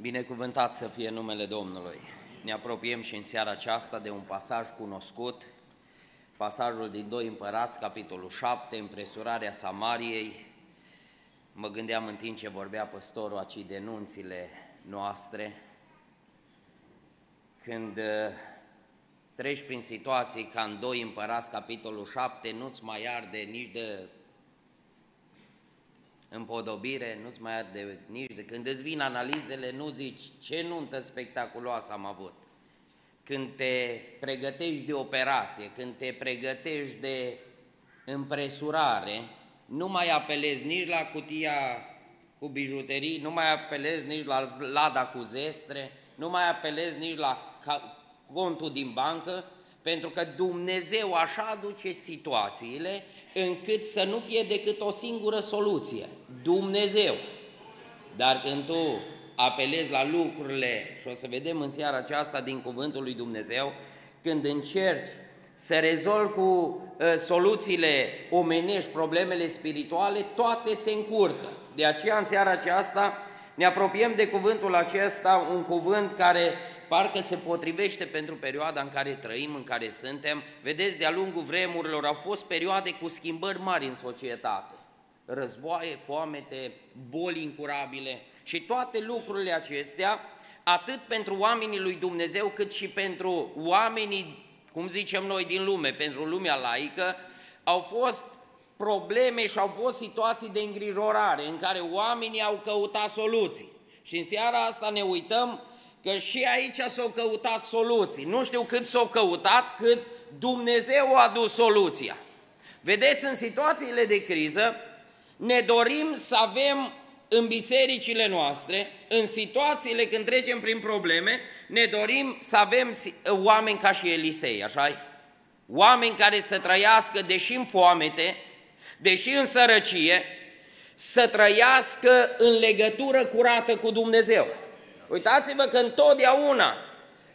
Binecuvântat să fie numele Domnului. Ne apropiem și în seara aceasta de un pasaj cunoscut, pasajul din 2 Împărați, capitolul 7, împresurarea Samariei. Mă gândeam în timp ce vorbea păstorul aci denunțile noastre, când uh, treci prin situații ca în 2 Împărați, capitolul 7, nu-ți mai arde nici de împodobire, nu-ți mai arde nici de... Când îți vin analizele, nu zici ce nuntă spectaculoasă am avut. Când te pregătești de operație, când te pregătești de împresurare, nu mai apelezi nici la cutia cu bijuterii, nu mai apelezi nici la lada cu zestre, nu mai apelezi nici la contul din bancă, pentru că Dumnezeu așa aduce situațiile încât să nu fie decât o singură soluție, Dumnezeu. Dar când tu apelezi la lucrurile, și o să vedem în seara aceasta din Cuvântul lui Dumnezeu, când încerci să rezolvi cu uh, soluțiile omenești problemele spirituale, toate se încurcă. De aceea, în seara aceasta, ne apropiem de cuvântul acesta, un cuvânt care parcă se potrivește pentru perioada în care trăim, în care suntem. Vedeți, de-a lungul vremurilor au fost perioade cu schimbări mari în societate. Războaie, foamete, boli incurabile și toate lucrurile acestea, atât pentru oamenii lui Dumnezeu, cât și pentru oamenii, cum zicem noi, din lume, pentru lumea laică, au fost probleme și au fost situații de îngrijorare în care oamenii au căutat soluții. Și în seara asta ne uităm că și aici s-au căutat soluții. Nu știu cât s-au căutat, cât Dumnezeu a adus soluția. Vedeți, în situațiile de criză, ne dorim să avem în bisericile noastre, în situațiile când trecem prin probleme, ne dorim să avem oameni ca și Elisei, așa -i? Oameni care să trăiască, deși în foamete, deși în sărăcie, să trăiască în legătură curată cu Dumnezeu. Uitați-vă că întotdeauna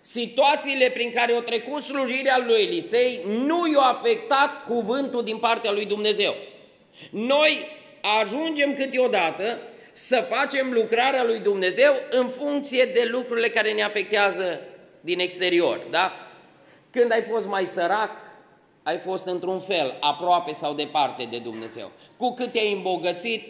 situațiile prin care o trecut slujirea lui Elisei nu i-au afectat cuvântul din partea lui Dumnezeu. Noi ajungem câteodată să facem lucrarea lui Dumnezeu în funcție de lucrurile care ne afectează din exterior, da? Când ai fost mai sărac, ai fost într-un fel, aproape sau departe de Dumnezeu. Cu cât te-ai îmbogățit,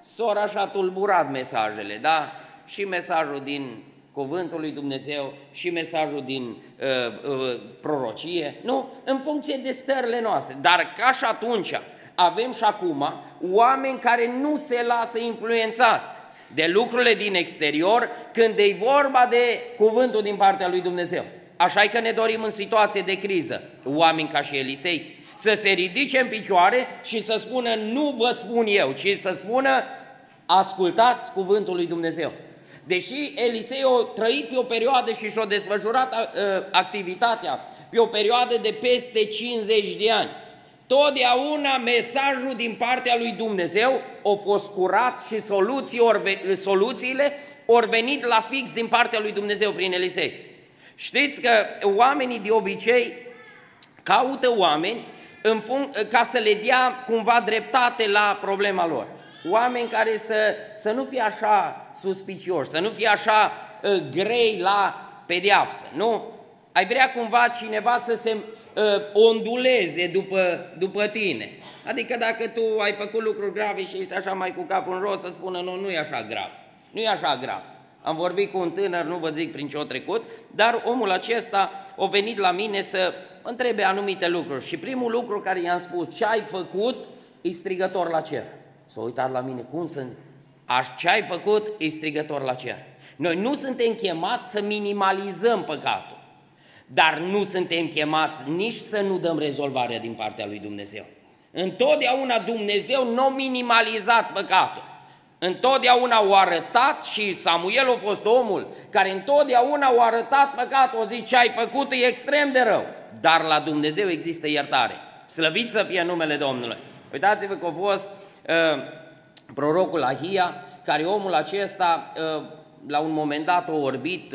sora și-a tulburat mesajele, da? Și mesajul din Cuvântul lui Dumnezeu și mesajul din uh, uh, prorocie, nu, în funcție de stările noastre. Dar ca și atunci avem și acum oameni care nu se lasă influențați de lucrurile din exterior când e vorba de cuvântul din partea lui Dumnezeu. Așa că ne dorim în situație de criză, oameni ca și Elisei, să se ridice în picioare și să spună nu vă spun eu, ci să spună ascultați cuvântul lui Dumnezeu. Deși Elisei a trăit pe o perioadă și și-a desfășurat uh, activitatea pe o perioadă de peste 50 de ani, totdeauna mesajul din partea lui Dumnezeu a fost curat și soluții orve, soluțiile ori venit la fix din partea lui Dumnezeu prin Elisei. Știți că oamenii de obicei caută oameni în ca să le dea cumva dreptate la problema lor oameni care să, să nu fie așa suspicioși, să nu fie așa uh, grei la pedeapsă, nu? Ai vrea cumva cineva să se uh, onduleze după, după tine. Adică dacă tu ai făcut lucruri grave și ești așa mai cu capul în jos, să spună, nu, nu e așa grav, nu e așa grav. Am vorbit cu un tânăr, nu vă zic prin ce o trecut, dar omul acesta a venit la mine să întrebe anumite lucruri. Și primul lucru care i-am spus, ce ai făcut, e strigător la cer. S-a uitat la mine, cum să... Aș, ce ai făcut, e strigător la cer. Noi nu suntem chemați să minimalizăm păcatul, dar nu suntem chemați nici să nu dăm rezolvarea din partea lui Dumnezeu. Întotdeauna Dumnezeu nu a minimalizat păcatul. Întotdeauna o arătat și Samuel a fost omul care întotdeauna o arătat păcatul, o zice ce ai făcut e extrem de rău, dar la Dumnezeu există iertare. Slăvit să fie numele Domnului. Uitați-vă că a fost uh, prorocul Ahia, care omul acesta uh, la un moment dat o orbit,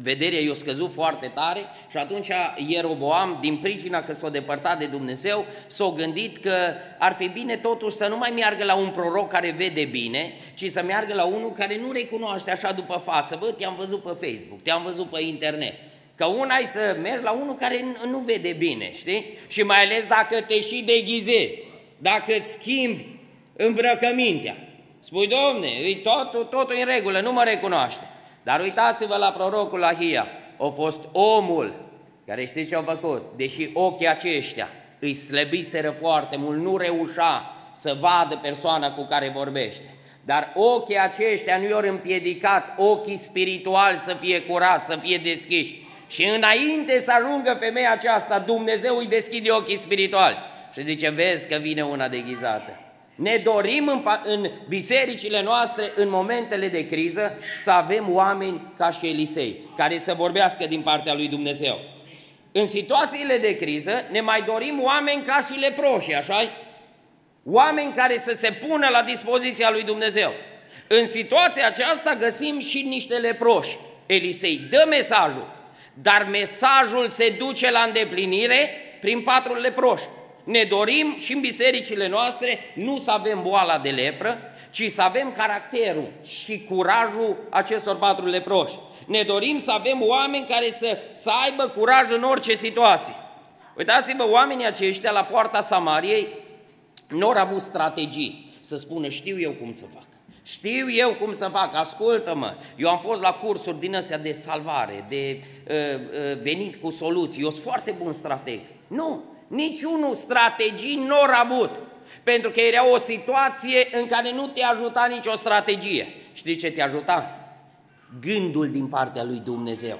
vederea i-a scăzut foarte tare și atunci Ieroboam, din pricina că s-a depărtat de Dumnezeu, s-a gândit că ar fi bine totuși să nu mai meargă la un proroc care vede bine, ci să meargă la unul care nu recunoaște așa după față. Bă, te-am văzut pe Facebook, te-am văzut pe internet. Că una e să mergi la unul care nu vede bine, știi? Și mai ales dacă te și deghizezi, dacă îți schimbi îmbrăcămintea. Spui, domne, e totul, totul în regulă, nu mă recunoaște. Dar uitați-vă la prorocul Ahia, a fost omul care știți ce au făcut? Deși ochii aceștia îi slăbiseră foarte mult, nu reușa să vadă persoana cu care vorbește. Dar ochii aceștia nu i-au împiedicat ochii spirituali să fie curați, să fie deschiși. Și înainte să ajungă femeia aceasta, Dumnezeu îi deschide ochii spirituali. Și zice, vezi că vine una deghizată. Ne dorim în, în bisericile noastre, în momentele de criză, să avem oameni ca și Elisei, care să vorbească din partea lui Dumnezeu. În situațiile de criză ne mai dorim oameni ca și leproși, așa -i? Oameni care să se pună la dispoziția lui Dumnezeu. În situația aceasta găsim și niște leproși. Elisei dă mesajul, dar mesajul se duce la îndeplinire prin patru leproși. Ne dorim și în bisericile noastre nu să avem boala de lepră, ci să avem caracterul și curajul acestor patru leproși. Ne dorim să avem oameni care să, să aibă curaj în orice situație. Uitați-vă, oamenii aceștia la poarta Samariei nu au avut strategii să spună știu eu cum să fac. Știu eu cum să fac, ascultă-mă, eu am fost la cursuri din astea de salvare, de uh, uh, venit cu soluții, eu sunt foarte bun strateg. Nu, niciunul strategii nu au avut, pentru că era o situație în care nu te ajuta nicio strategie. Știi ce te ajuta? Gândul din partea lui Dumnezeu.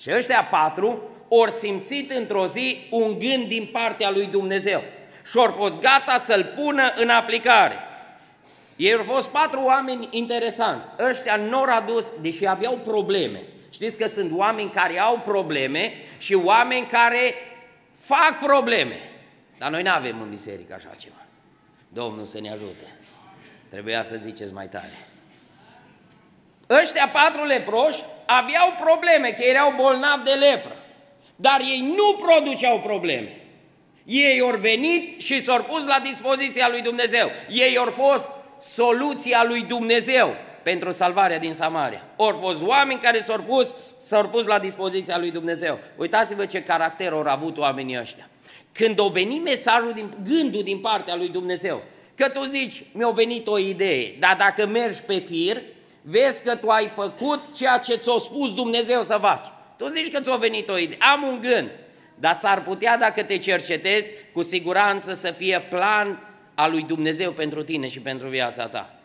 Și ăștia patru ori simțit într-o zi un gând din partea lui Dumnezeu și ori fost gata să-l pună în aplicare. Ei au fost patru oameni interesanți. Ăștia nu au adus, deși aveau probleme. Știți că sunt oameni care au probleme și oameni care fac probleme. Dar noi nu avem în biserică așa ceva. Domnul să ne ajute. Trebuia să ziceți mai tare. Ăștia patru leproși aveau probleme, că erau bolnavi de lepră. Dar ei nu produceau probleme. Ei au venit și s-au pus la dispoziția lui Dumnezeu. Ei au fost soluția lui Dumnezeu pentru salvarea din Samaria. Ori fost oameni care s-au pus, s-au pus la dispoziția lui Dumnezeu. Uitați-vă ce caracter au avut oamenii ăștia. Când a venit mesajul, din, gândul din partea lui Dumnezeu, că tu zici, mi-a venit o idee, dar dacă mergi pe fir, vezi că tu ai făcut ceea ce ți-a spus Dumnezeu să faci. Tu zici că ți-a venit o idee, am un gând, dar s-ar putea, dacă te cercetezi, cu siguranță să fie plan al lui Dumnezeu pentru tine și pentru viața ta.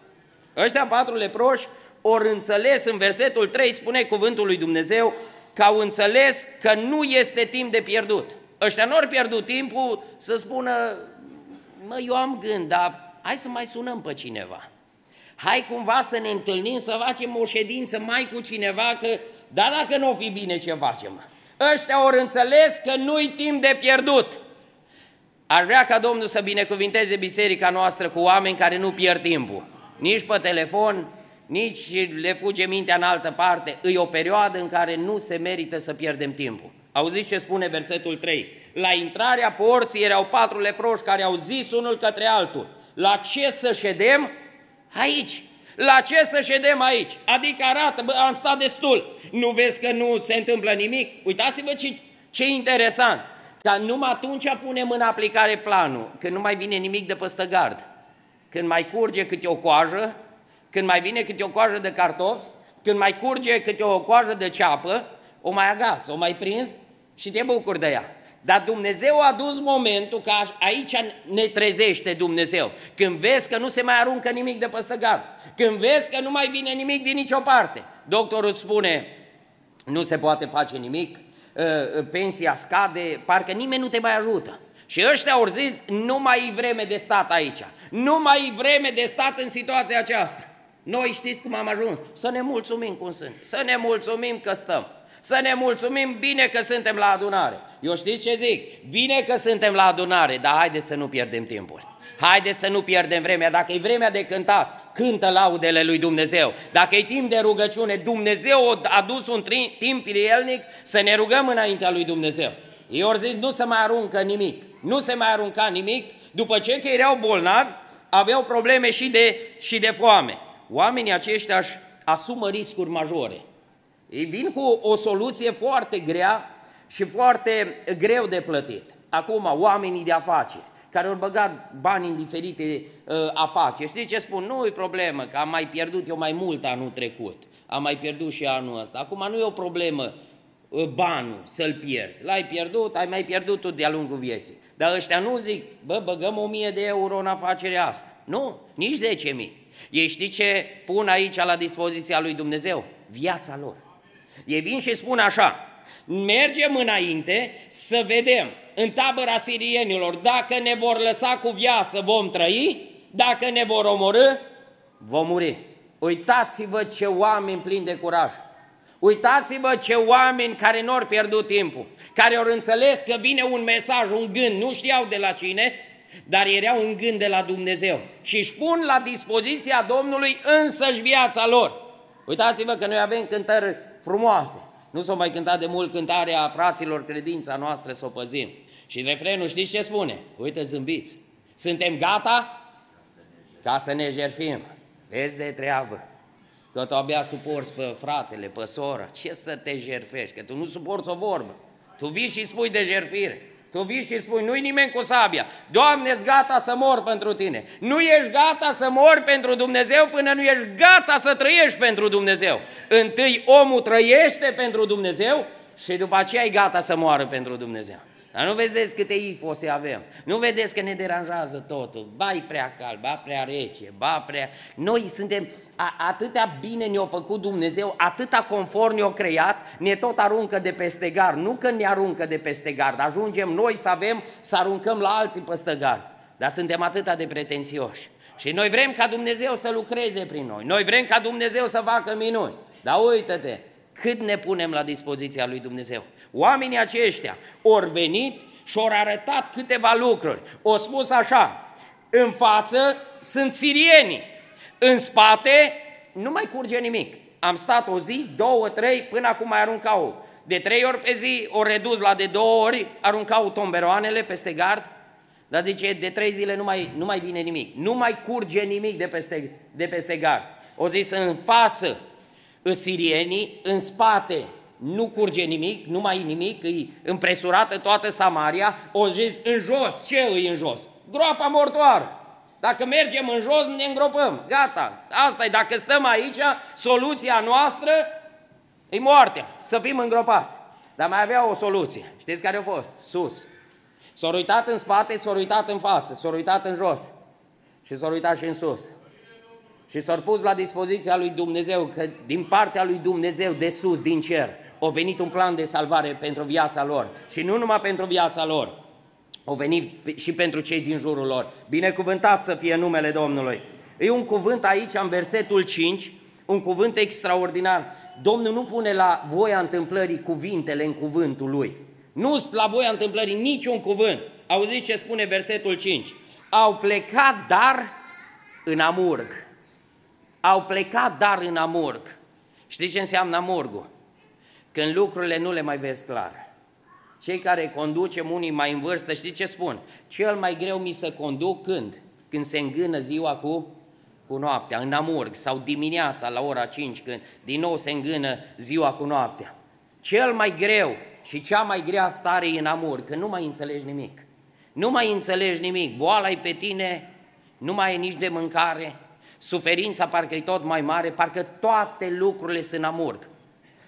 Ăștia patru leproși ori înțeles, în versetul 3 spune cuvântul lui Dumnezeu, că au înțeles că nu este timp de pierdut. Ăștia nu au pierdut timpul să spună, mă, eu am gând, dar hai să mai sunăm pe cineva. Hai cumva să ne întâlnim, să facem o ședință mai cu cineva, că, da, dacă nu o fi bine ce facem. Ăștia au înțeles că nu-i timp de pierdut. Aș vrea ca Domnul să binecuvinteze biserica noastră cu oameni care nu pierd timpul. Nici pe telefon, nici le fuge mintea în altă parte. E o perioadă în care nu se merită să pierdem timpul. Auziți ce spune versetul 3? La intrarea porții erau patru leproși care au zis unul către altul. La ce să ședem? Aici. La ce să ședem aici? Adică arată, bă, am stat destul. Nu vezi că nu se întâmplă nimic? Uitați-vă ce, ce interesant. Dar numai atunci punem în aplicare planul, când nu mai vine nimic de păstă gard. Când mai curge câte o coajă, când mai vine câte o coajă de cartofi, când mai curge câte o coajă de ceapă, o mai agați, o mai prins și te bucuri de ea. Dar Dumnezeu a dus momentul că aici ne trezește Dumnezeu. Când vezi că nu se mai aruncă nimic de păstă gard, când vezi că nu mai vine nimic din nicio parte, doctorul îți spune, nu se poate face nimic, ă, ă, pensia scade, parcă nimeni nu te mai ajută. Și ăștia au zis, nu mai e vreme de stat aici, nu mai e vreme de stat în situația aceasta. Noi știți cum am ajuns? Să ne mulțumim cum sunt, să ne mulțumim că stăm, să ne mulțumim bine că suntem la adunare. Eu știți ce zic? Bine că suntem la adunare, dar haideți să nu pierdem timpul. Haideți să nu pierdem vremea. Dacă e vremea de cântat, cântă laudele lui Dumnezeu. Dacă e timp de rugăciune, Dumnezeu a adus un timp elnic să ne rugăm înaintea lui Dumnezeu. Ei ori zic, nu se mai aruncă nimic. Nu se mai arunca nimic. După ce că erau bolnavi, aveau probleme și de, și de foame. Oamenii aceștia își asumă riscuri majore. Ei vin cu o soluție foarte grea și foarte greu de plătit. Acum, oamenii de afaceri, care au băgat bani în diferite uh, afaceri. Știi ce spun? Nu e problemă, că am mai pierdut eu mai mult anul trecut. Am mai pierdut și anul ăsta. Acum nu e o problemă uh, banul să-l pierzi. L-ai pierdut, ai mai pierdut tu de-a lungul vieții. Dar ăștia nu zic, bă, băgăm o mie de euro în afacerea asta. Nu, nici 10 mii. Ei știi ce pun aici la dispoziția lui Dumnezeu? Viața lor. Ei vin și spun așa, mergem înainte să vedem în tabăra sirienilor, dacă ne vor lăsa cu viață, vom trăi, dacă ne vor omorâ, vom muri. Uitați-vă ce oameni plini de curaj. Uitați-vă ce oameni care nu au pierdut timpul, care au înțeles că vine un mesaj, un gând, nu știau de la cine, dar erau în gând de la Dumnezeu și își pun la dispoziția Domnului însăși viața lor. Uitați-vă că noi avem cântări frumoase. Nu s-o mai cântat de mult cântarea fraților credința noastră să o păzim. Și refrenul știți ce spune? Uite, zâmbiți. Suntem gata ca să ne jerfim. Vezi de treabă. Că tu abia suporți pe fratele, pe sora. Ce să te jerfești? Că tu nu suporți o vorbă. Tu vii și spui de jerfire. Tu vii și spui, nu-i nimeni cu sabia. Doamne, gata să mor pentru tine. Nu ești gata să mori pentru Dumnezeu până nu ești gata să trăiești pentru Dumnezeu. Întâi omul trăiește pentru Dumnezeu și după aceea e gata să moară pentru Dumnezeu. Dar nu vedeți câte ifose avem. Nu vedeți că ne deranjează totul. Ba e prea cald, ba prea rece, ba prea... Noi suntem... A, atâtea bine ne-a făcut Dumnezeu, atâta confort ne-a creat, ne tot aruncă de peste gard. Nu că ne aruncă de peste gard, ajungem noi să avem, să aruncăm la alții peste gard. Dar suntem atâta de pretențioși. Și noi vrem ca Dumnezeu să lucreze prin noi. Noi vrem ca Dumnezeu să facă minuni. Dar uită-te, cât ne punem la dispoziția lui Dumnezeu. Oamenii aceștia au venit și au arătat câteva lucruri. Au spus așa, în față sunt sirienii, în spate nu mai curge nimic. Am stat o zi, două, trei, până acum mai aruncau. De trei ori pe zi, o redus la de două ori, aruncau tomberoanele peste gard, dar zice, de trei zile nu mai, nu mai vine nimic, nu mai curge nimic de peste, de peste gard. O zis, în față sirienii, în spate nu curge nimic, nu mai e nimic, e împresurată toată Samaria, o zis în jos, ce e în jos? Groapa mortoară. Dacă mergem în jos, ne îngropăm, gata, asta e, dacă stăm aici, soluția noastră e moartea, să fim îngropați. Dar mai avea o soluție, știți care a fost? Sus. S-a uitat în spate, s-a uitat în față, s-a uitat în jos și s-a uitat și în sus și s-au pus la dispoziția lui Dumnezeu, că din partea lui Dumnezeu, de sus, din cer, a venit un plan de salvare pentru viața lor. Și nu numai pentru viața lor, au venit și pentru cei din jurul lor. Binecuvântat să fie numele Domnului. E un cuvânt aici, în versetul 5, un cuvânt extraordinar. Domnul nu pune la voia întâmplării cuvintele în cuvântul lui. Nu la voia întâmplării niciun cuvânt. Auziți ce spune versetul 5? Au plecat dar în Amurg au plecat dar în amurg. Știți ce înseamnă amurgul? Când lucrurile nu le mai vezi clar. Cei care conducem unii mai în vârstă, știți ce spun? Cel mai greu mi să conduc când? Când se îngână ziua cu, cu noaptea, în amurg, sau dimineața la ora 5, când din nou se îngână ziua cu noaptea. Cel mai greu și cea mai grea stare e în amurg, că nu mai înțelegi nimic. Nu mai înțelegi nimic, boala e pe tine, nu mai e nici de mâncare, suferința parcă e tot mai mare, parcă toate lucrurile sunt amurg.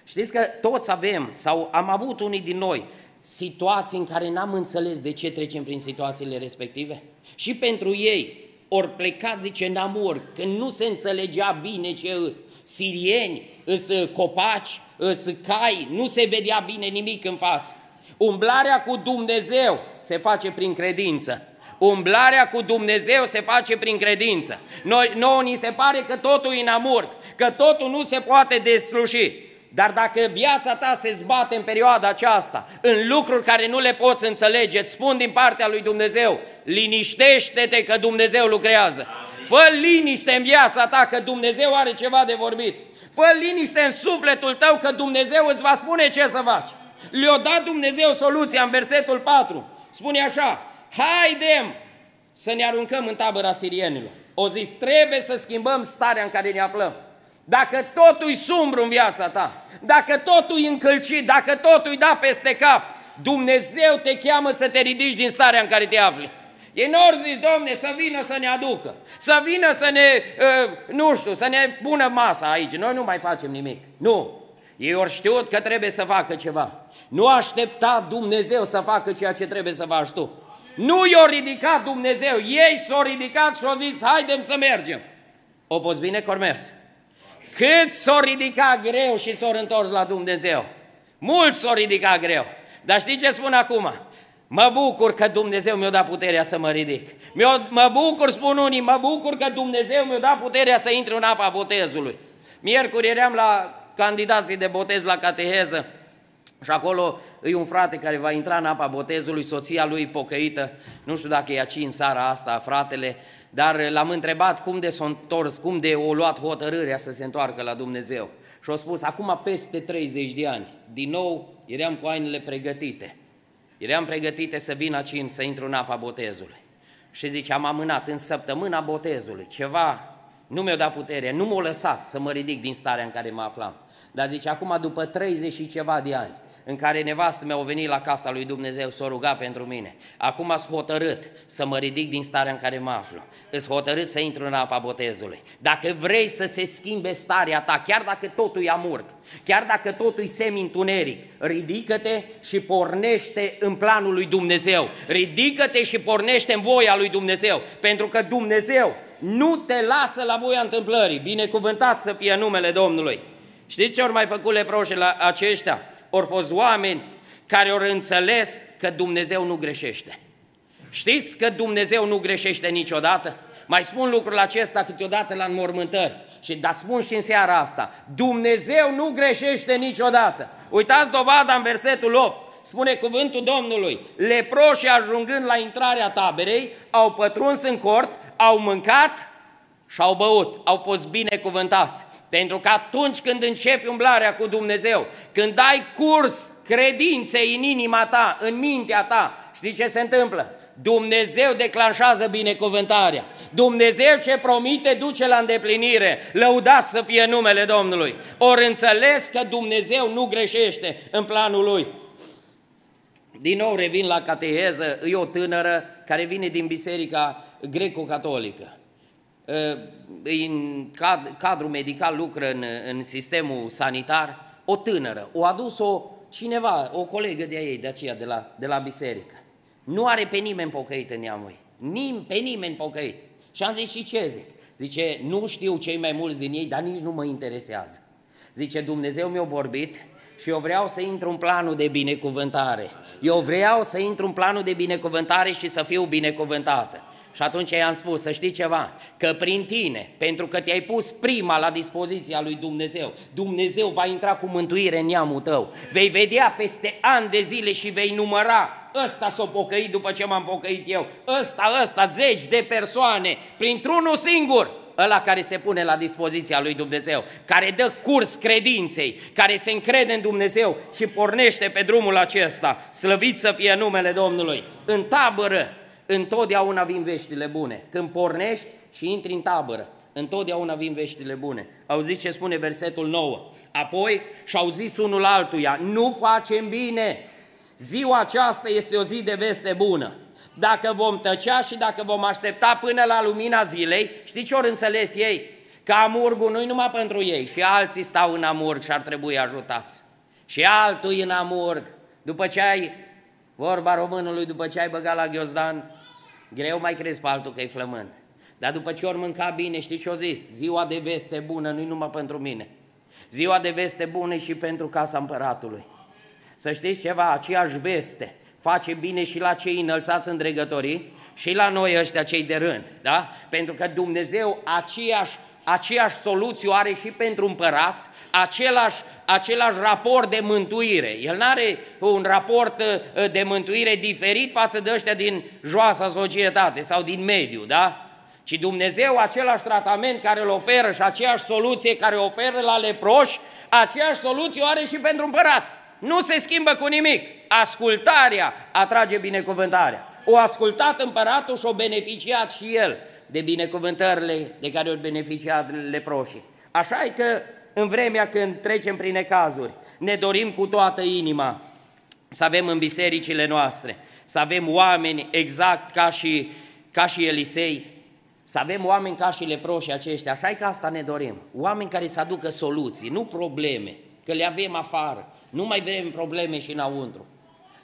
Știți că toți avem, sau am avut unii din noi, situații în care n-am înțeles de ce trecem prin situațiile respective? Și pentru ei, ori plecat, zice, în amur, că nu se înțelegea bine ce îs. Sirieni, îs uh, copaci, îs cai, nu se vedea bine nimic în față. Umblarea cu Dumnezeu se face prin credință. Umblarea cu Dumnezeu se face prin credință. Noi, nouă ni se pare că totul e în amurg, că totul nu se poate desluși. Dar dacă viața ta se zbate în perioada aceasta, în lucruri care nu le poți înțelege, îți spun din partea lui Dumnezeu, liniștește-te că Dumnezeu lucrează. Fă liniște în viața ta că Dumnezeu are ceva de vorbit. Fă liniște în sufletul tău că Dumnezeu îți va spune ce să faci. Le-a dat Dumnezeu soluția în versetul 4. Spune așa, haidem să ne aruncăm în tabăra sirienilor. O zis, trebuie să schimbăm starea în care ne aflăm. Dacă totul e sumbru în viața ta, dacă totul e încălcit, dacă totul e dat peste cap, Dumnezeu te cheamă să te ridici din starea în care te afli. Ei nu ori zis, Domne, să vină să ne aducă, să vină să ne, uh, nu știu, să ne pună masa aici. Noi nu mai facem nimic. Nu. Ei ori știut că trebuie să facă ceva. Nu aștepta Dumnezeu să facă ceea ce trebuie să faci tu. Nu i-a ridicat Dumnezeu, ei s-au ridicat și au zis, haidem să mergem. O fost bine că mers. Cât s-au ridicat greu și s-au întors la Dumnezeu. Mult s-au ridicat greu. Dar știi ce spun acum? Mă bucur că Dumnezeu mi-a dat puterea să mă ridic. Mă bucur, spun unii, mă bucur că Dumnezeu mi-a dat puterea să intru în apa botezului. Miercuri eram la candidații de botez la cateheză și acolo e un frate care va intra în apa botezului, soția lui pocăită, nu știu dacă e aici în seara asta, fratele, dar l-am întrebat cum de s-a întors, cum de o luat hotărârea să se întoarcă la Dumnezeu. Și a spus, acum peste 30 de ani, din nou eram cu ainele pregătite. Eram pregătite să vin aici, să intru în apa botezului. Și zice, am amânat în săptămâna botezului, ceva nu mi-a dat putere, nu m-a lăsat să mă ridic din starea în care mă aflam. Dar zice, acum după 30 și ceva de ani, în care nevastă mea a venit la casa lui Dumnezeu să o ruga pentru mine. Acum ați hotărât să mă ridic din starea în care mă aflu. Îți hotărât să intru în apa botezului. Dacă vrei să se schimbe starea ta, chiar dacă totul e amurg, chiar dacă totul e semi-întuneric, ridică-te și pornește în planul lui Dumnezeu. Ridică-te și pornește în voia lui Dumnezeu, pentru că Dumnezeu nu te lasă la voia întâmplării. Binecuvântat să fie numele Domnului. Știți ce au mai făcut leproșii la aceștia? Au fost oameni care au înțeles că Dumnezeu nu greșește. Știți că Dumnezeu nu greșește niciodată? Mai spun lucrul acesta câteodată la înmormântări. Și dar spun și în seara asta, Dumnezeu nu greșește niciodată. Uitați dovada în versetul 8. Spune cuvântul Domnului, leproșii ajungând la intrarea taberei, au pătruns în cort, au mâncat și au băut, au fost binecuvântați. Pentru că atunci când începi umblarea cu Dumnezeu, când ai curs credinței în inima ta, în mintea ta, știi ce se întâmplă? Dumnezeu declanșează binecuvântarea. Dumnezeu ce promite duce la îndeplinire. Lăudat să fie numele Domnului. Ori înțeles că Dumnezeu nu greșește în planul Lui. Din nou revin la cateheză, e o tânără care vine din biserica greco-catolică. Ă, în cadrul medical lucră în, în sistemul sanitar, o tânără, o adus-o cineva, o colegă de ei, de aceea, de la, de la biserică. Nu are pe nimeni pocăit în neamul Nim, pe nimeni pocăit. Și am zis, și ce zic? Zice, nu știu cei mai mulți din ei, dar nici nu mă interesează. Zice, Dumnezeu mi-a vorbit și eu vreau să intru în planul de binecuvântare. Eu vreau să intru în planul de binecuvântare și să fiu binecuvântată. Și atunci i-am spus, să știi ceva, că prin tine, pentru că te-ai pus prima la dispoziția lui Dumnezeu, Dumnezeu va intra cu mântuire în neamul tău. Vei vedea peste ani de zile și vei număra, ăsta s-a pocăit după ce m-am pocăit eu, ăsta, ăsta, zeci de persoane, printr-unul singur, ăla care se pune la dispoziția lui Dumnezeu, care dă curs credinței, care se încrede în Dumnezeu și pornește pe drumul acesta. Slăvit să fie numele Domnului. În tabără întotdeauna vin veștile bune. Când pornești și intri în tabără, întotdeauna vin veștile bune. Auziți ce spune versetul 9. Apoi și-au zis unul altuia, nu facem bine, ziua aceasta este o zi de veste bună. Dacă vom tăcea și dacă vom aștepta până la lumina zilei, știți ce ori înțeles ei? Că amurgul nu numai pentru ei, și alții stau în amurg și ar trebui ajutați. Și altul în amurg, după ce ai Vorba românului, după ce ai băgat la ghiozdan, greu mai crezi pe altul că e flămând. Dar după ce ori mânca bine, știi ce-o zis? Ziua de veste bună nu-i numai pentru mine. Ziua de veste bună și pentru casa împăratului. Să știți ceva, aceeași veste face bine și la cei înălțați în dregătorii și la noi ăștia cei de rând, da? Pentru că Dumnezeu aceeași aceeași soluție are și pentru împărați, același, același raport de mântuire. El nu are un raport uh, de mântuire diferit față de ăștia din joasa societate sau din mediu, da? Ci Dumnezeu același tratament care îl oferă și aceeași soluție care o oferă la leproși, aceeași soluție o are și pentru împărat. Nu se schimbă cu nimic. Ascultarea atrage binecuvântarea. O ascultat împăratul și o beneficiat și el de binecuvântările de care au beneficiat leproșii. Așa e că în vremea când trecem prin necazuri, ne dorim cu toată inima să avem în bisericile noastre, să avem oameni exact ca și, ca și Elisei, să avem oameni ca și leproșii aceștia, așa e că asta ne dorim. Oameni care să aducă soluții, nu probleme, că le avem afară, nu mai vrem probleme și înăuntru.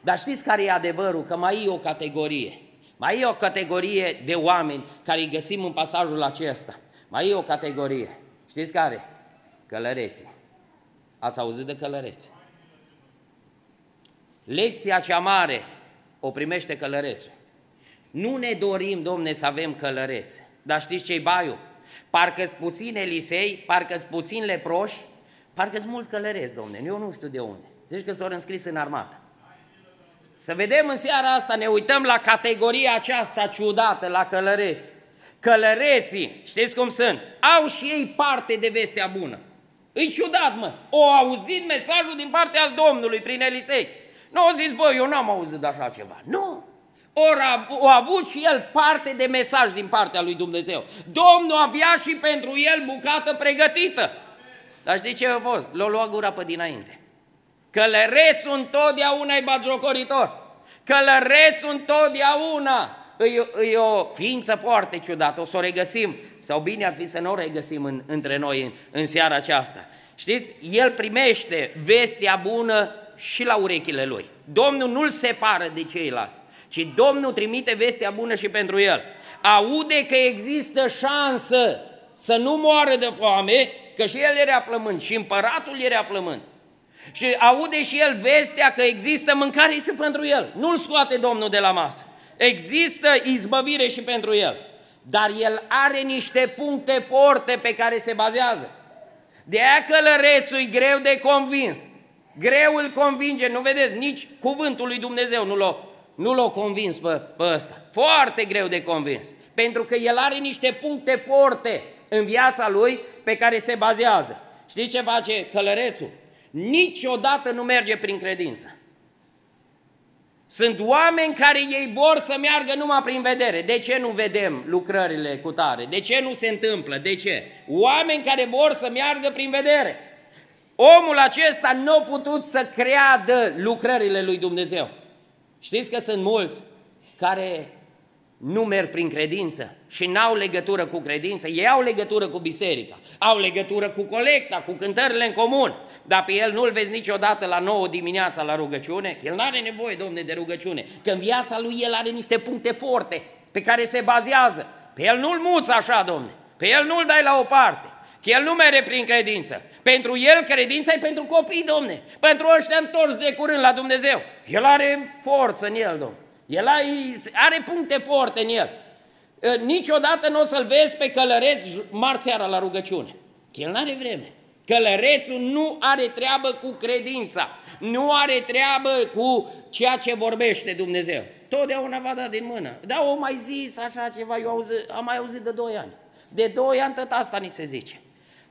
Dar știți care e adevărul? Că mai e o categorie. Mai e o categorie de oameni care îi găsim în pasajul acesta. Mai e o categorie. Știți care? Călăreții. Ați auzit de călăreți? Lecția cea mare o primește călărețul. Nu ne dorim, domne, să avem călărețe. Dar știți ce-i baiul? Parcă-s puțin Elisei, parcă-s puțin leproși, parcă-s mulți călăreți, domne, eu nu știu de unde. Zici că s-au înscris în armată. Să vedem în seara asta, ne uităm la categoria aceasta ciudată, la călăreți. Călăreții, știți cum sunt? Au și ei parte de vestea bună. Îi ciudat, mă. O auzit mesajul din partea al Domnului prin Elisei. Nu au zis, băi, eu n-am auzit de așa ceva. Nu. Ori a, a avut și el parte de mesaj din partea lui Dumnezeu. Domnul avea și pentru el bucată pregătită. Dar știți ce a fost? L-a luat gura pe dinainte. Călărețul întotdeauna e bagiocoritor. Călărețul întotdeauna e, e o ființă foarte ciudată, o să o regăsim, sau bine ar fi să nu o regăsim în, între noi în, în seara aceasta. Știți, el primește vestea bună și la urechile lui. Domnul nu-l separă de ceilalți, ci Domnul trimite vestea bună și pentru el. Aude că există șansă să nu moară de foame, că și el era flământ și împăratul era flământ. Și aude și el vestea că există mâncare și pentru el. Nu-l scoate Domnul de la masă. Există izbăvire și pentru el. Dar el are niște puncte forte pe care se bazează. De aia călărețul e greu de convins. Greu îl convinge, nu vedeți, nici cuvântul lui Dumnezeu nu l-a nu l-a convins pe, pe ăsta. Foarte greu de convins. Pentru că el are niște puncte forte în viața lui pe care se bazează. Știți ce face călărețul? Niciodată nu merge prin credință. Sunt oameni care ei vor să meargă numai prin vedere. De ce nu vedem lucrările cu tare? De ce nu se întâmplă? De ce? Oameni care vor să meargă prin vedere. Omul acesta nu a putut să creadă lucrările lui Dumnezeu. Știți că sunt mulți care nu merg prin credință și n-au legătură cu credință, ei au legătură cu biserica, au legătură cu colecta, cu cântările în comun, dar pe el nu-l vezi niciodată la 9 dimineața la rugăciune, că el nu are nevoie, domne, de rugăciune, că în viața lui el are niște puncte forte pe care se bazează. Pe el nu-l muți așa, domne, pe el nu-l dai la o parte, că el nu mere prin credință. Pentru el credința e pentru copii, domne, pentru ăștia întorți de curând la Dumnezeu. El are forță în el, domne. El are puncte forte în el. Niciodată nu o să-l vezi pe călăreț marțeara la rugăciune. Că el nu are vreme. Călărețul nu are treabă cu credința, nu are treabă cu ceea ce vorbește Dumnezeu. Totdeauna va da din mână. Da, o mai zis așa ceva, eu auzit, am mai auzit de doi ani. De doi ani tot asta ni se zice.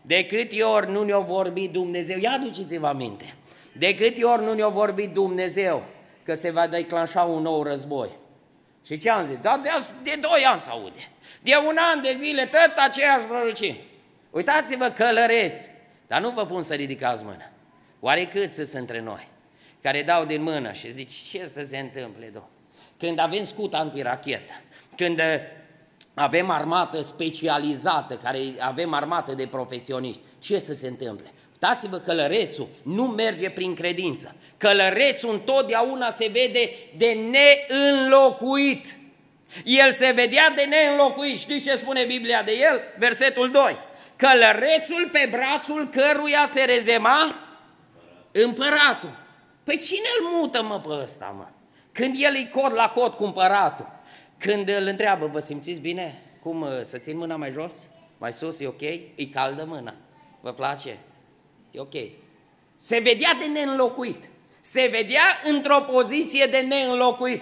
De câte ori nu ne-a vorbit Dumnezeu, ia aduceți-vă aminte, de câte ori nu ne-a vorbit Dumnezeu, că se va declanșa un nou război. Și ce am zis? Da, de, de doi ani se aude. De un an de zile, tot aceeași prorocie. Uitați-vă călăreți, dar nu vă pun să ridicați mâna. Oare cât sunt între noi? Care dau din mână și zici, ce să se întâmple, domn? Când avem scut antirachetă, când uh, avem armată specializată, care avem armată de profesioniști, ce să se întâmple? Uitați-vă, călărețul nu merge prin credință. Călărețul întotdeauna se vede de neînlocuit. El se vedea de neînlocuit. Știți ce spune Biblia de el? Versetul 2. Călărețul pe brațul căruia se rezema împăratul. Păi cine îl mută, mă, pe ăsta, mă? Când el e cod la cod cu împăratul, când îl întreabă, vă simțiți bine? Cum, uh, să țin mâna mai jos? Mai sus, e ok? E caldă mâna. Vă place? E ok. Se vedea de neînlocuit. Se vedea într-o poziție de neînlocuit.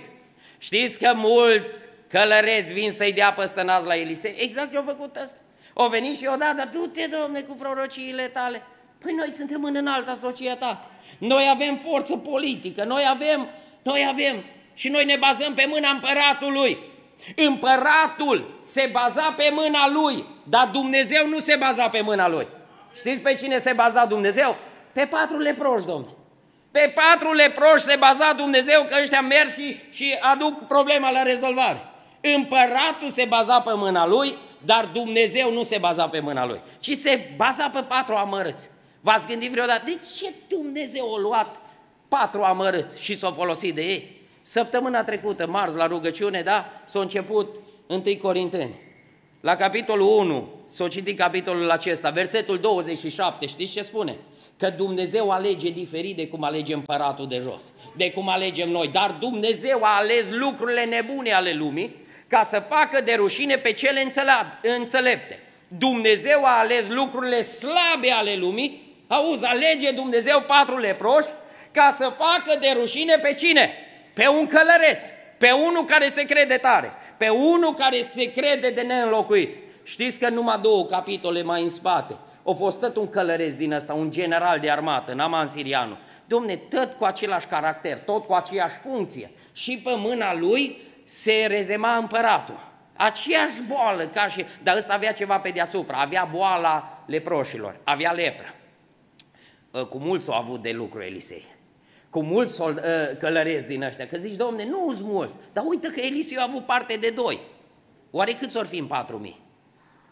Știți că mulți călăreți vin să-i dea păstănați la Elisei? Exact ce au făcut ăsta. O venit și odată, du-te, domne, cu prorociile tale. Păi noi suntem în înalta societate. Noi avem forță politică, noi avem, noi avem și noi ne bazăm pe mâna împăratului. Împăratul se baza pe mâna lui, dar Dumnezeu nu se baza pe mâna lui. Știți pe cine se baza Dumnezeu? Pe patru leproși, domne. Pe patru leproși se baza Dumnezeu că ăștia merg și, și aduc problema la rezolvare. Împăratul se baza pe mâna lui, dar Dumnezeu nu se baza pe mâna lui, ci se baza pe patru amărâți. V-ați gândit vreodată, de ce Dumnezeu a luat patru amărâți și s-a folosit de ei? Săptămâna trecută, marți, la rugăciune, da, s-a început 1 Corinteni. La capitolul 1, s-a citit capitolul acesta, versetul 27, știți ce spune? Că Dumnezeu alege diferit de cum alege împăratul de jos, de cum alegem noi, dar Dumnezeu a ales lucrurile nebune ale lumii ca să facă de rușine pe cele înțelepte. Dumnezeu a ales lucrurile slabe ale lumii, auzi, alege Dumnezeu patru leproși ca să facă de rușine pe cine? Pe un călăreț, pe unul care se crede tare, pe unul care se crede de neînlocuit. Știți că numai două capitole mai în spate, a fost tot un călăreț din ăsta, un general de armată, Naman Sirianu. Domne, tot cu același caracter, tot cu aceeași funcție. Și pe mâna lui se rezema împăratul. Aceeași boală ca și... Dar ăsta avea ceva pe deasupra, avea boala leproșilor, avea lepră. Ă, cu mulți au avut de lucru Elisei. Cu mulți ă, călărezi din ăștia. Că zici, domne, nu sunt mulți. Dar uite că Elisei a avut parte de doi. Oare câți ori fi în patru mii?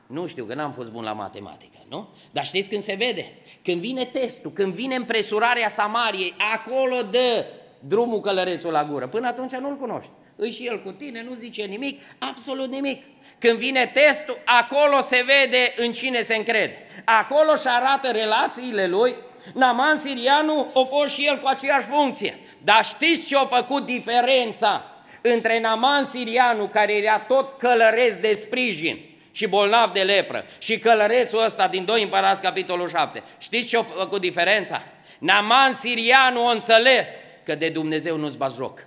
Nu știu, că n-am fost bun la matematică, nu? Dar știți când se vede? Când vine testul, când vine împresurarea Samariei, acolo dă drumul călărețul la gură. Până atunci nu-l cunoști îi și el cu tine, nu zice nimic, absolut nimic. Când vine testul, acolo se vede în cine se încrede. Acolo și arată relațiile lui. Naman Sirianu a fost și el cu aceeași funcție. Dar știți ce a făcut diferența între Naman Sirianu, care era tot călăreț de sprijin și bolnav de lepră, și călărețul ăsta din 2 Împărați, capitolul 7. Știți ce a făcut diferența? Naman Sirianu a înțeles că de Dumnezeu nu-ți bați joc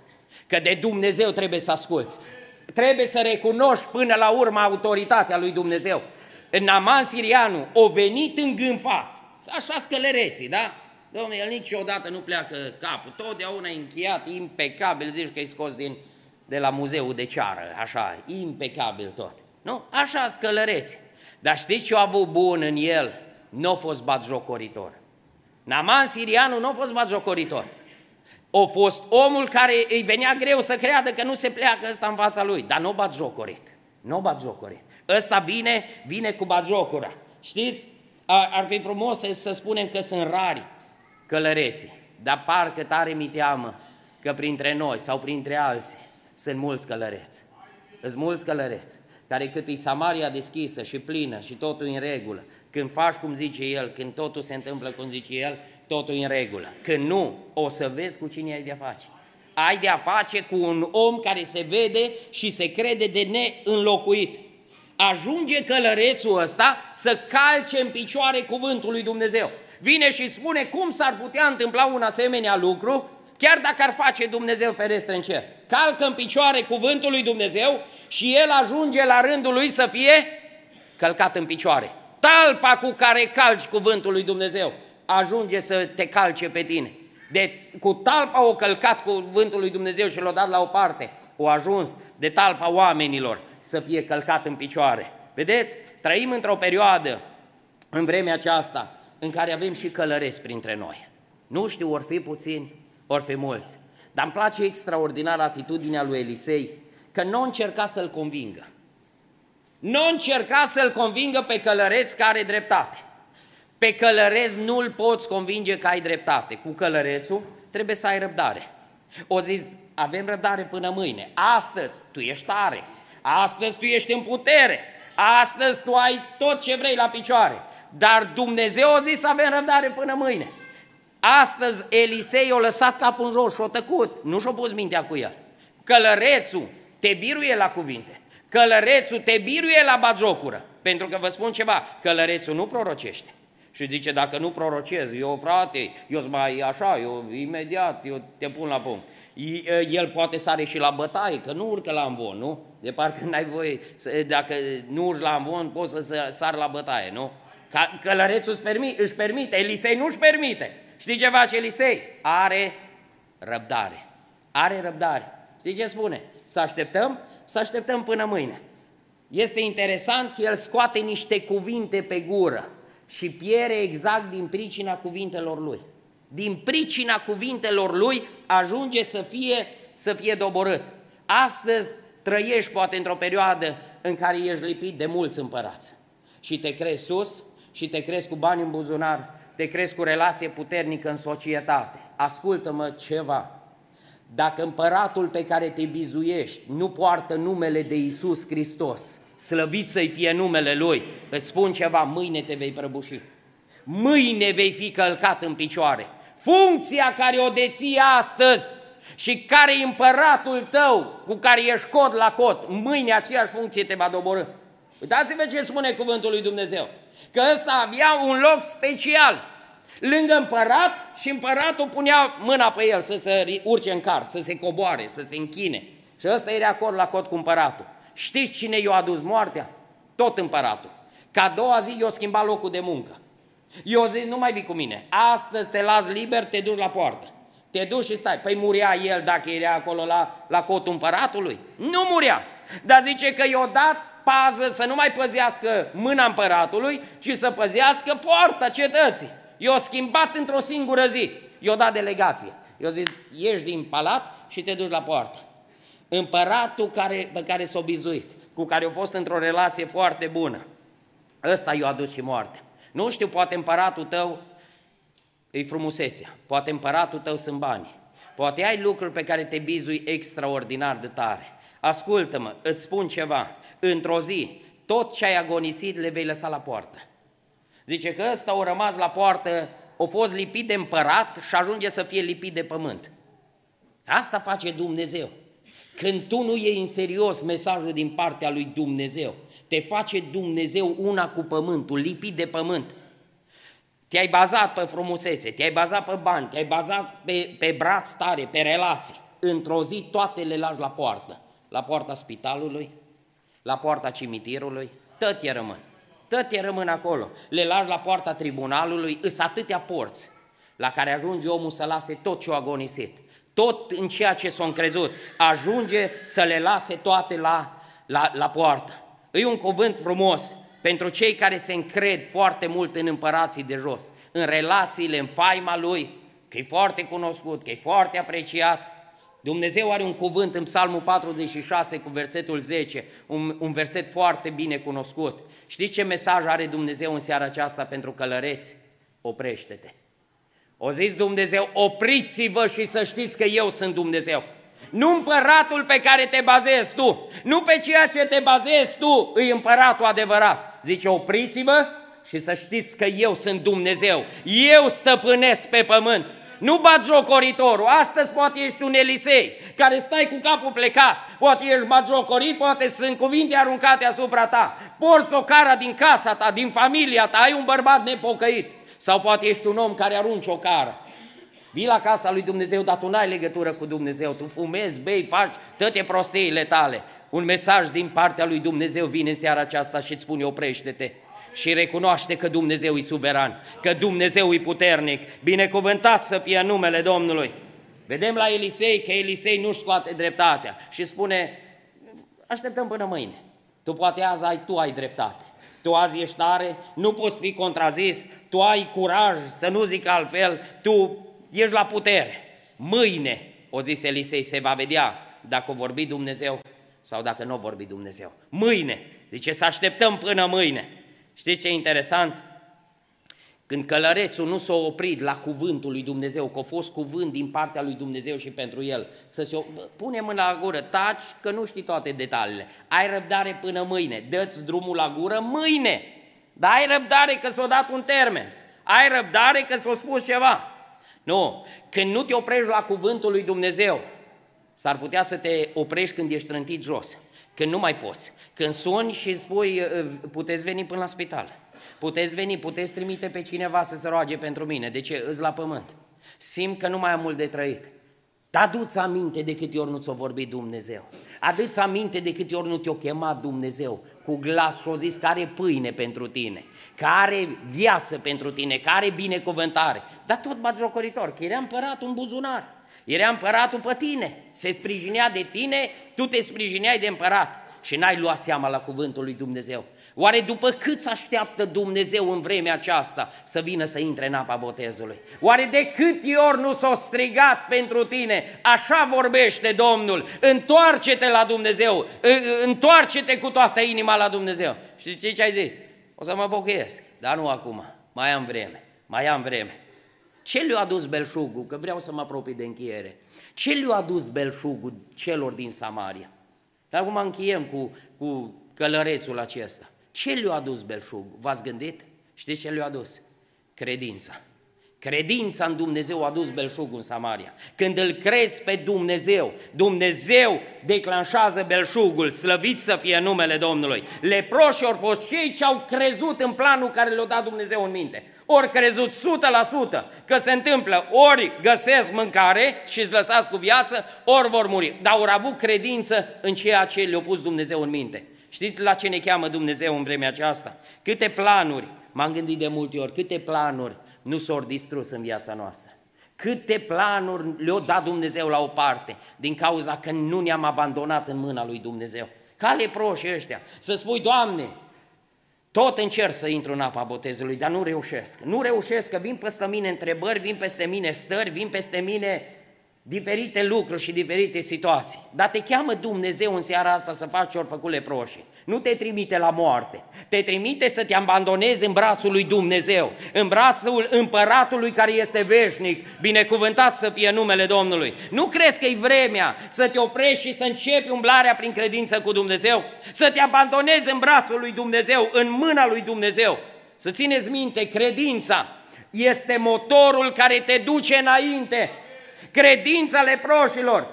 că de Dumnezeu trebuie să asculți. Trebuie să recunoști până la urmă autoritatea lui Dumnezeu. Naman Sirianu o venit îngânfat, așa scălăreții, da? Domnule, el niciodată nu pleacă capul, totdeauna încheiat, impecabil, zici că e scos din, de la muzeul de ceară, așa, impecabil tot. Nu? Așa scălăreți. Dar știți ce a avut bun în el? Nu a fost batjocoritor. Naman Sirianu nu a fost batjocoritor a fost omul care îi venea greu să creadă că nu se pleacă ăsta în fața lui, dar nu bat jocorit. Nu bat jocorit. Ăsta vine, vine cu jocura. Știți, ar fi frumos să spunem că sunt rari călăreții, dar parcă tare mi teamă că printre noi sau printre alții sunt mulți călăreți. Sunt mulți călăreți care cât e Samaria deschisă și plină și totul în regulă, când faci cum zice el, când totul se întâmplă cum zice el, totul în regulă. Când nu, o să vezi cu cine ai de-a face. Ai de-a face cu un om care se vede și se crede de neînlocuit. Ajunge călărețul ăsta să calce în picioare cuvântul lui Dumnezeu. Vine și spune cum s-ar putea întâmpla un asemenea lucru, chiar dacă ar face Dumnezeu ferestre în cer. Calcă în picioare cuvântul lui Dumnezeu și el ajunge la rândul lui să fie călcat în picioare. Talpa cu care calci cuvântul lui Dumnezeu ajunge să te calce pe tine. De, cu talpa o călcat cuvântul lui Dumnezeu și l-a dat la o parte. O ajuns de talpa oamenilor să fie călcat în picioare. Vedeți? Trăim într-o perioadă, în vremea aceasta, în care avem și călăresc printre noi. Nu știu, ori fi puțini, ori fi mulți. Dar îmi place extraordinar atitudinea lui Elisei, că nu încerca să-l convingă. Nu încerca să-l convingă pe călăreț care are dreptate. Pe călăreț nu-l poți convinge că ai dreptate. Cu călărețul trebuie să ai răbdare. O zis, avem răbdare până mâine. Astăzi tu ești tare. Astăzi tu ești în putere. Astăzi tu ai tot ce vrei la picioare. Dar Dumnezeu a zis să avem răbdare până mâine. Astăzi Elisei a lăsat capul în jos și a tăcut. Nu și-a pus mintea cu el. Călărețul te biruie la cuvinte. Călărețul te biruie la bagiocură. Pentru că vă spun ceva, călărețul nu prorocește. Și zice, dacă nu prorocez, eu frate, eu sunt mai așa, eu imediat, eu te pun la punct. El poate sare și la bătaie, că nu urcă la învon, nu? De parcă n-ai voie, dacă nu urci la învon, poți să sar la bătaie, nu? Călărețul își permite, își permite, Elisei nu își permite. Știi ce face Elisei? Are răbdare. Are răbdare. Știi ce spune? Să așteptăm? Să așteptăm până mâine. Este interesant că el scoate niște cuvinte pe gură și piere exact din pricina cuvintelor lui. Din pricina cuvintelor lui ajunge să fie, să fie doborât. Astăzi trăiești poate într-o perioadă în care ești lipit de mulți împărați și te crezi sus și te crezi cu bani în buzunar, te crezi cu relație puternică în societate. Ascultă-mă ceva, dacă împăratul pe care te bizuiești nu poartă numele de Isus Hristos, slăvit să-i fie numele Lui, îți spun ceva, mâine te vei prăbuși. Mâine vei fi călcat în picioare. Funcția care o deții astăzi și care e împăratul tău cu care ești cod la cod, mâine aceeași funcție te va doborâ. Uitați-vă ce spune cuvântul lui Dumnezeu. Că ăsta avea un loc special lângă împărat și împăratul punea mâna pe el să se urce în car, să se coboare, să se închine. Și ăsta era acord la cod cu împăratul. Știți cine i-a adus moartea? Tot împăratul. Ca a doua zi i-a schimbat locul de muncă. Eu zic, nu mai vii cu mine. Astăzi te las liber, te duci la poartă. Te duci și stai. Păi murea el dacă era acolo la, la cotul împăratului? Nu murea. Dar zice că i-a dat pază să nu mai păzească mâna împăratului, ci să păzească poarta cetății. I-a schimbat într-o singură zi. I-a dat delegație. I-a zis, ieși din palat și te duci la poartă. Împăratul care, pe care s-a bizuit, cu care a fost într-o relație foarte bună, ăsta i-a adus și moarte. Nu știu, poate împăratul tău e frumusețea, poate împăratul tău sunt bani, poate ai lucruri pe care te bizui extraordinar de tare. Ascultă-mă, îți spun ceva, într-o zi, tot ce ai agonisit le vei lăsa la poartă. Zice că ăsta a rămas la poartă, a fost lipit de împărat și ajunge să fie lipit de pământ. Asta face Dumnezeu. Când tu nu iei în serios mesajul din partea lui Dumnezeu, te face Dumnezeu una cu pământul, lipit de pământ. Te-ai bazat pe frumusețe, te-ai bazat pe bani, te-ai bazat pe, pe braț tare, pe relații. Într-o zi toate le lași la poartă. La poarta spitalului, la poarta cimitirului, tot rămân. Tot rămân acolo. Le lași la poarta tribunalului, îs atâtea porți la care ajunge omul să lase tot ce a agonisit tot în ceea ce s-a încrezut, ajunge să le lase toate la, la, la poartă. E un cuvânt frumos pentru cei care se încred foarte mult în împărații de jos, în relațiile, în faima lui, că e foarte cunoscut, că e foarte apreciat. Dumnezeu are un cuvânt în Psalmul 46 cu versetul 10, un, un verset foarte bine cunoscut. Știți ce mesaj are Dumnezeu în seara aceasta pentru călăreți? Oprește-te! O zis Dumnezeu, opriți-vă și să știți că eu sunt Dumnezeu. Nu împăratul pe care te bazezi tu, nu pe ceea ce te bazezi tu, îi împăratul adevărat. Zice, opriți-vă și să știți că eu sunt Dumnezeu. Eu stăpânesc pe pământ. Nu bat jocoritorul. Astăzi poate ești un Elisei care stai cu capul plecat. Poate ești jocorit, poate sunt cuvinte aruncate asupra ta. Porți o cara din casa ta, din familia ta, ai un bărbat nepocăit. Sau poate ești un om care arunci o cară. Vii la casa lui Dumnezeu, dar tu n-ai legătură cu Dumnezeu, tu fumezi, bei, faci toate prostiile tale. Un mesaj din partea lui Dumnezeu vine în seara aceasta și îți spune oprește-te și recunoaște că Dumnezeu e suveran, că Dumnezeu e puternic, binecuvântat să fie numele Domnului. Vedem la Elisei că Elisei nu-și scoate dreptatea și spune, așteptăm până mâine. Tu poate azi ai, tu ai dreptate tu azi ești tare, nu poți fi contrazis, tu ai curaj, să nu zic altfel, tu ești la putere. Mâine, o zis Elisei, se va vedea dacă o vorbi Dumnezeu sau dacă nu o vorbi Dumnezeu. Mâine, zice să așteptăm până mâine. Știți ce e interesant? Când călărețul nu s-a oprit la cuvântul lui Dumnezeu, că a fost cuvânt din partea lui Dumnezeu și pentru el, să se pune mâna la gură, taci că nu știi toate detaliile, ai răbdare până mâine, dă-ți drumul la gură mâine, dar ai răbdare că s-a dat un termen, ai răbdare că s-a spus ceva. Nu, când nu te oprești la cuvântul lui Dumnezeu, s-ar putea să te oprești când ești trântit jos, când nu mai poți, când suni și spui puteți veni până la spital, puteți veni, puteți trimite pe cineva să se roage pentru mine. De ce? Îți la pământ. Simt că nu mai am mult de trăit. Dar adu-ți aminte de câte ori nu ți-o vorbit Dumnezeu. Adu-ți aminte de câte ori nu te-o chemat Dumnezeu cu glas și-o zis care pâine pentru tine, care viață pentru tine, care binecuvântare. Dar tot batjocoritor, că era împăratul în buzunar. Era împăratul pe tine, se sprijinea de tine, tu te sprijineai de împărat și n-ai luat seama la cuvântul lui Dumnezeu. Oare după cât se așteaptă Dumnezeu în vremea aceasta să vină să intre în apa botezului? Oare de cât ori nu s-a strigat pentru tine? Așa vorbește Domnul, întoarce-te la Dumnezeu, întoarce-te cu toată inima la Dumnezeu. Și ce ai zis? O să mă pocăiesc, dar nu acum, mai am vreme, mai am vreme. Ce le-a adus belșugul? Că vreau să mă apropii de încheiere. Ce le-a adus belșugul celor din Samaria? Dar acum încheiem cu, cu călărețul acesta. Ce le-a adus belșugul? V-ați gândit? Știți ce le-a adus? Credința. Credința în Dumnezeu a dus belșugul în Samaria. Când îl crezi pe Dumnezeu, Dumnezeu declanșează belșugul, slăvit să fie numele Domnului. Leproșii au fost cei ce au crezut în planul care le-a dat Dumnezeu în minte. Ori crezut 100% că se întâmplă, ori găsesc mâncare și îți lăsați cu viață, ori vor muri. Dar au avut credință în ceea ce le-a pus Dumnezeu în minte. Știți la ce ne cheamă Dumnezeu în vremea aceasta? Câte planuri, m-am gândit de multe ori, câte planuri nu s-au distrus în viața noastră. Câte planuri le-a dat Dumnezeu la o parte, din cauza că nu ne-am abandonat în mâna lui Dumnezeu. Ca leproșii ăștia, să spui, Doamne, tot încerc să intru în apa botezului, dar nu reușesc. Nu reușesc că vin peste mine întrebări, vin peste mine stări, vin peste mine diferite lucruri și diferite situații. Dar te cheamă Dumnezeu în seara asta să faci ce ori făcut leproșii. Nu te trimite la moarte, te trimite să te abandonezi în brațul lui Dumnezeu, în brațul împăratului care este veșnic, binecuvântat să fie numele Domnului. Nu crezi că e vremea să te oprești și să începi umblarea prin credință cu Dumnezeu? Să te abandonezi în brațul lui Dumnezeu, în mâna lui Dumnezeu. Să țineți minte, credința este motorul care te duce înainte Credința leproșilor.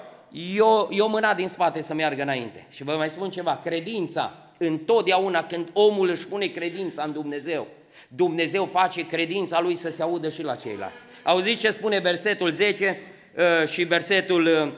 Eu, eu mâna din spate să meargă înainte. Și vă mai spun ceva, credința, întotdeauna când omul își pune credința în Dumnezeu, Dumnezeu face credința lui să se audă și la ceilalți. Auziți ce spune versetul 10 uh, și versetul, uh,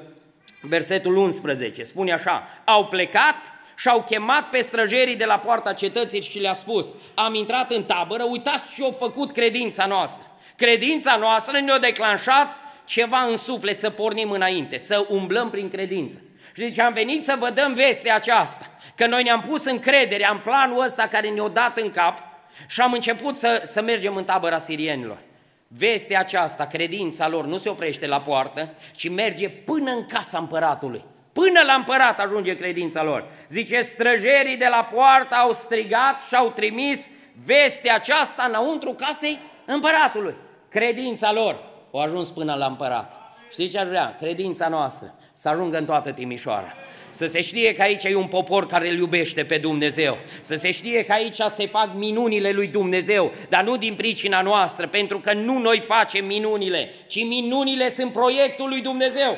versetul 11? Spune așa, au plecat și au chemat pe străjerii de la poarta cetății și le-a spus, am intrat în tabără, uitați ce au făcut credința noastră. Credința noastră ne-a declanșat ceva în suflet să pornim înainte, să umblăm prin credință. Și zice, am venit să vă dăm vestea aceasta, că noi ne-am pus încredere în planul ăsta care ne-a dat în cap și am început să, să mergem în tabăra sirienilor. Vestea aceasta, credința lor, nu se oprește la poartă, ci merge până în casa împăratului. Până la împărat ajunge credința lor. Zice, străjerii de la poartă au strigat și au trimis vestea aceasta înăuntru casei împăratului. Credința lor au ajuns până la împărat. Știți ce ar vrea? Credința noastră să ajungă în toată Timișoara. Să se știe că aici e un popor care îl iubește pe Dumnezeu. Să se știe că aici se fac minunile lui Dumnezeu, dar nu din pricina noastră, pentru că nu noi facem minunile, ci minunile sunt proiectul lui Dumnezeu.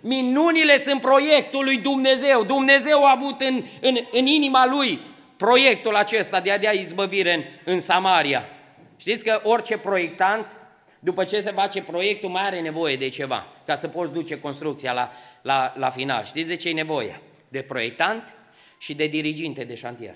Minunile sunt proiectul lui Dumnezeu. Dumnezeu a avut în, în, în inima lui proiectul acesta de a dea izbăvire în, în Samaria. Știți că orice proiectant după ce se face proiectul, mai are nevoie de ceva, ca să poți duce construcția la, la, la final. Știți de ce e nevoie? De proiectant și de diriginte de șantier.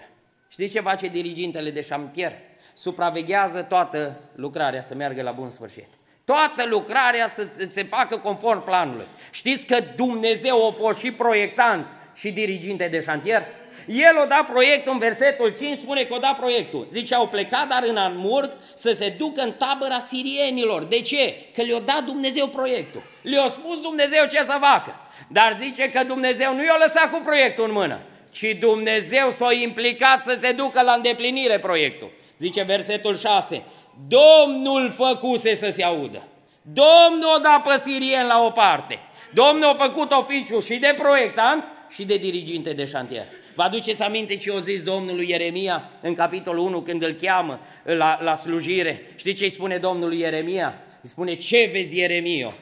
Știți ce face dirigintele de șantier? Supraveghează toată lucrarea să meargă la bun sfârșit. Toată lucrarea să se facă conform planului. Știți că Dumnezeu a fost și proiectant și diriginte de șantier? El o da proiectul în versetul 5, spune că o da proiectul. Zice, au plecat dar în Anmurg să se ducă în tabăra sirienilor. De ce? Că le-a dat Dumnezeu proiectul. Le-a spus Dumnezeu ce să facă. Dar zice că Dumnezeu nu i-a lăsat cu proiectul în mână, ci Dumnezeu s-a implicat să se ducă la îndeplinire proiectul. Zice versetul 6, Domnul făcuse să se audă. Domnul o da pe sirien la o parte. Domnul a făcut oficiu și de proiectant și de diriginte de șantier. Vă aduceți aminte ce o zis Domnului Ieremia în capitolul 1 când îl cheamă la, la slujire? Știți ce îi spune Domnului Ieremia? Îi spune, ce vezi Ieremia?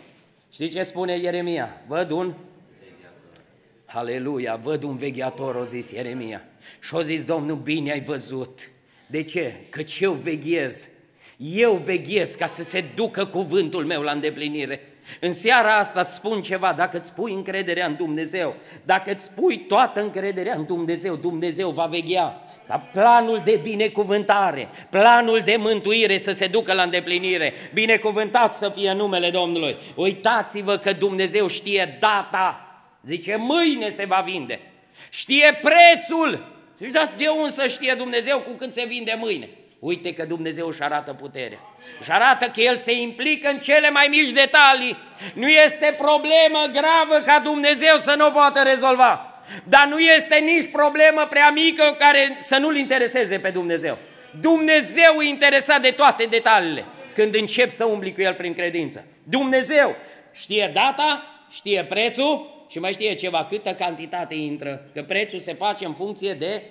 Știți ce spune Ieremia? Văd un Aleluia, văd un vegheator, o zis Ieremia. Și o zis Domnul, bine ai văzut, De ce? Căci eu veghez. Eu veghez ca să se ducă cuvântul meu la îndeplinire. În seara asta îți spun ceva, dacă îți pui încrederea în Dumnezeu, dacă îți pui toată încrederea în Dumnezeu, Dumnezeu va veghea ca planul de binecuvântare, planul de mântuire să se ducă la îndeplinire. Binecuvântat să fie numele Domnului. Uitați-vă că Dumnezeu știe data. Zice, mâine se va vinde. Știe prețul. Și de unde să știe Dumnezeu cu cât se vinde mâine? Uite că Dumnezeu își arată puterea. Și arată că El se implică în cele mai mici detalii. Nu este problemă gravă ca Dumnezeu să nu o poată rezolva. Dar nu este nici problemă prea mică care să nu-L intereseze pe Dumnezeu. Dumnezeu e interesat de toate detaliile când încep să umbli cu El prin credință. Dumnezeu știe data, știe prețul și mai știe ceva, câtă cantitate intră, că prețul se face în funcție de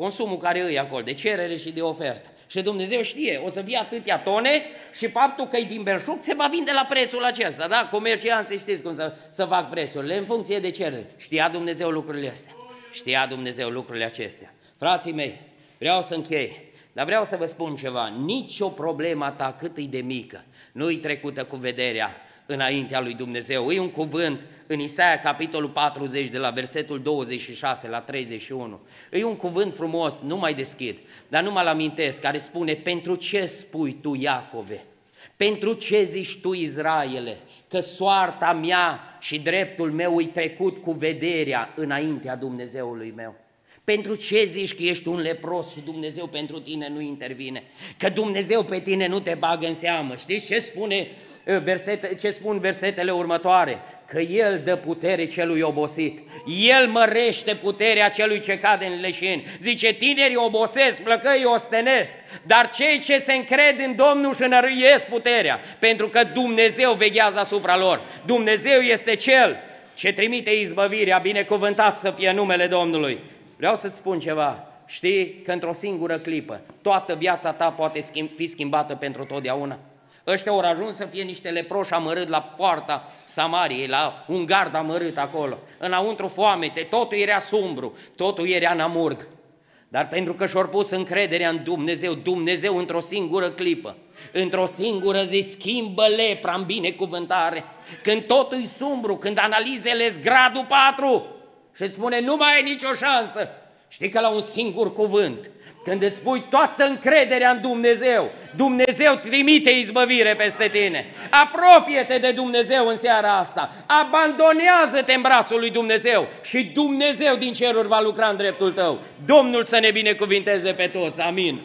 consumul care îi acolo, de cerere și de ofertă. Și Dumnezeu știe, o să fie atâtea tone și faptul că e din belșug se va vinde la prețul acesta, da? Comercianții știți cum să, să fac prețurile, în funcție de cerere. Știa Dumnezeu lucrurile astea. Știa Dumnezeu lucrurile acestea. Frații mei, vreau să închei, dar vreau să vă spun ceva. Nici o problemă a ta, cât e de mică, nu-i trecută cu vederea înaintea lui Dumnezeu. E un cuvânt în Isaia, capitolul 40, de la versetul 26 la 31. E un cuvânt frumos, nu mai deschid, dar nu mă-l amintesc, care spune, pentru ce spui tu, Iacove? Pentru ce zici tu, Israele, că soarta mea și dreptul meu îi trecut cu vederea înaintea Dumnezeului meu? Pentru ce zici că ești un lepros și Dumnezeu pentru tine nu intervine? Că Dumnezeu pe tine nu te bagă în seamă. Știți ce, spune, uh, versete, ce spun versetele următoare? Că El dă putere celui obosit. El mărește puterea celui ce cade în leșin. Zice, tinerii obosesc, plăcăii ostenesc, dar cei ce se încred în Domnul și înăruiesc puterea, pentru că Dumnezeu veghează asupra lor. Dumnezeu este Cel ce trimite izbăvirea, binecuvântat să fie numele Domnului. Vreau să-ți spun ceva. Știi că într-o singură clipă toată viața ta poate fi schimbată pentru totdeauna? Ăștia au ajuns să fie niște leproși amărât la poarta Samariei, la un gard amărât acolo. Înăuntru foamete, totul era sumbru, totul era namurg. Dar pentru că și-au pus încrederea în Dumnezeu, Dumnezeu într-o singură clipă, într-o singură zi schimbă lepra în binecuvântare. Când totul e sumbru, când analizele gradul 4, și îți spune nu mai ai nicio șansă. Știi că la un singur cuvânt, când îți pui toată încrederea în Dumnezeu, Dumnezeu trimite izbăvire peste tine. Apropie-te de Dumnezeu în seara asta, abandonează-te în brațul lui Dumnezeu și Dumnezeu din ceruri va lucra în dreptul tău. Domnul să ne binecuvinteze pe toți, amin.